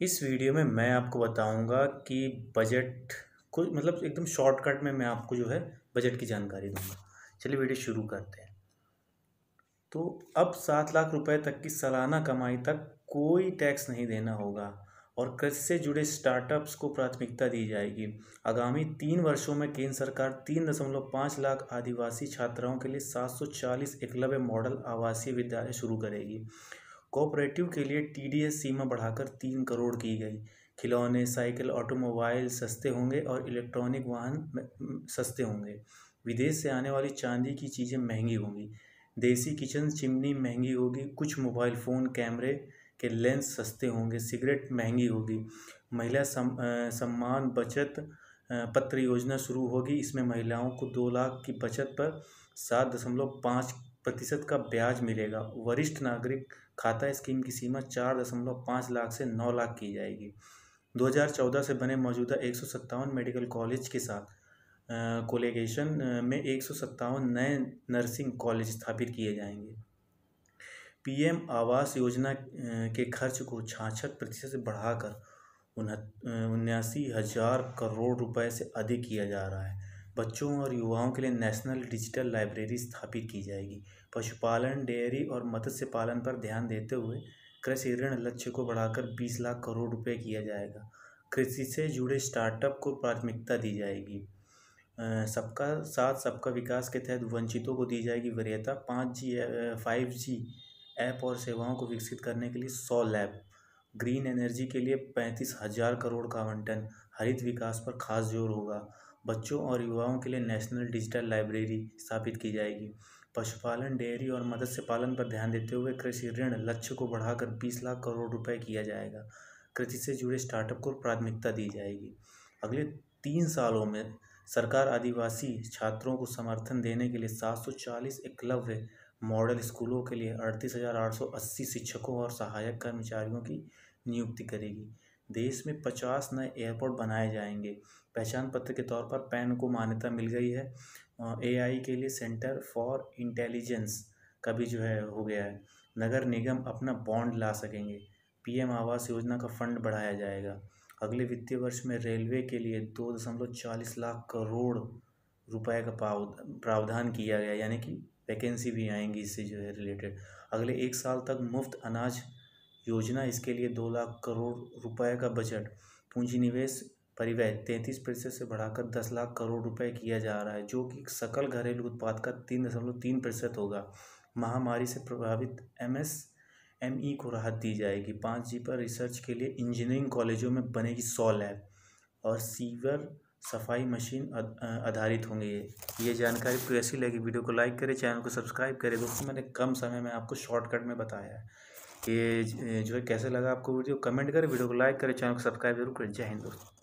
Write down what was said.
इस वीडियो में मैं आपको बताऊँगा कि बजट को मतलब एकदम शॉर्टकट में मैं आपको जो है बजट की जानकारी दूँगा। चलिए वीडियो शुरू करते हैं। तो अब सात लाख रुपए तक की सालाना कमाई तक कोई टैक्स नहीं देना होगा और कृषि से जुड़े स्टार्टअप्स को प्राथमिकता दी जाएगी। आगामी तीन वर्षों में केंद्र सरकार तीन दशमलव पाँच लाख आदिवासी छात्राओं के लिए सात सौ चालीस एकलव्य मॉडल आवासीय विद्यालय शुरू करेगी। कोऑपरेटिव के लिए टीडीएस सीमा बढ़ाकर तीन करोड़ की गई। खिलौने साइकिल ऑटोमोबाइल सस्ते होंगे और इलेक्ट्रॉनिक वाहन सस्ते होंगे। विदेश से आने वाली चांदी की चीज़ें महँगी होंगी। देसी किचन चिमनी महँगी होगी कुछ मोबाइल फ़ोन कैमरे के लेंस सस्ते होंगे सिगरेट महँगी होगी। महिला सम, सम्मान बचत पत्र योजना शुरू होगी। इसमें महिलाओं को दो लाख की बचत पर सात दशमलव पाँच प्रतिशत का ब्याज मिलेगा। वरिष्ठ नागरिक खाता स्कीम की सीमा चार दशमलव पाँच लाख से नौ लाख की जाएगी। 2014 से बने मौजूदा एक सौ सत्तावन मेडिकल कॉलेज के साथ कोलेगेशन में एक सौ सत्तावन नए नर्सिंग कॉलेज स्थापित किए जाएँगे। पीएम आवास योजना के खर्च को छाछठ प्रतिशत से बढ़ाकर उन्यासी हज़ार करोड़ रुपए से अधिक किया जा रहा है। बच्चों और युवाओं के लिए नेशनल डिजिटल लाइब्रेरी स्थापित की जाएगी। पशुपालन, डेयरी और मत्स्य पालन पर ध्यान देते हुए कृषि ऋण लक्ष्य को बढ़ाकर बीस लाख करोड़ रुपए किया जाएगा। कृषि से जुड़े स्टार्टअप को प्राथमिकता दी जाएगी। सबका साथ सबका विकास के तहत वंचितों को दी जाएगी वरीयता। पाँच जी फाइव जी ऐप और सेवाओं को विकसित करने के लिए सौ लैब। ग्रीन एनर्जी के लिए पैंतीस हज़ार करोड़ का आवंटन। हरित विकास पर खास ज़ोर होगा। बच्चों और युवाओं के लिए नेशनल डिजिटल लाइब्रेरी स्थापित की जाएगी। पशुपालन, डेयरी और मत्स्य पालन पर ध्यान देते हुए कृषि ऋण लक्ष्य को बढ़ाकर बीस लाख करोड़ रुपए किया जाएगा। कृषि से जुड़े स्टार्टअप को प्राथमिकता दी जाएगी। अगले तीन सालों में सरकार आदिवासी छात्रों को समर्थन देने के लिए सात सौ चालीस एकलव्य मॉडल स्कूलों के लिए अड़तीस शिक्षकों और सहायक कर्मचारियों की नियुक्ति करेगी। देश में पचास नए एयरपोर्ट बनाए जाएँगे। पहचान पत्र के तौर पर पैन को मान्यता मिल गई है। एआई के लिए सेंटर फॉर इंटेलिजेंस का भी जो है हो गया है। नगर निगम अपना बॉन्ड ला सकेंगे। पीएम आवास योजना का फंड बढ़ाया जाएगा। अगले वित्तीय वर्ष में रेलवे के लिए दो दशमलव चालीस लाख करोड़ रुपए का प्रावधान किया गया, यानी कि वैकेंसी भी आएँगी इससे जो है रिलेटेड। अगले एक साल तक मुफ़्त अनाज योजना इसके लिए दो लाख करोड़ रुपए का बजट। पूंजी निवेश परिवहन तैंतीस प्रतिशत से बढ़ाकर दस लाख करोड़ रुपए किया जा रहा है, जो कि सकल घरेलू उत्पाद का तीन दशमलव तीन प्रतिशत होगा। महामारी से प्रभावित एम एस एम ई को राहत दी जाएगी। पाँच जी पर रिसर्च के लिए इंजीनियरिंग कॉलेजों में बनेगी सौ लैब और सीवर सफ़ाई मशीन आधारित होंगे ये। ये जानकारी कैसी लगी। वीडियो को लाइक करें, चैनल को सब्सक्राइब करें। दोस्तों, मैंने कम समय में आपको शॉर्टकट में बताया है। कि जो है, कैसे लगा आपको वीडियो? कमेंट करें, वीडियो को लाइक करें, चैनल को सब्सक्राइब ज़रूर करें। जय हिंद दोस्तों।